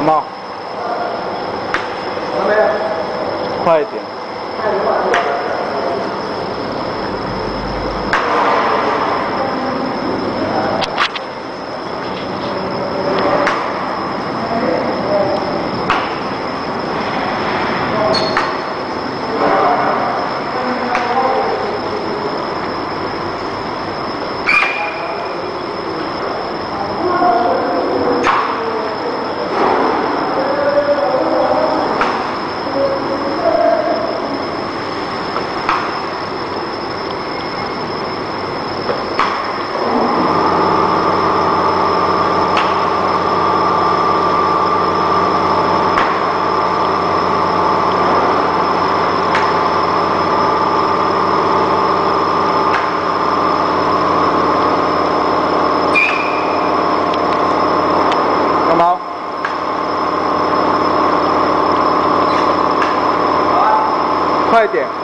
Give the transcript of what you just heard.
什么？快点！快点。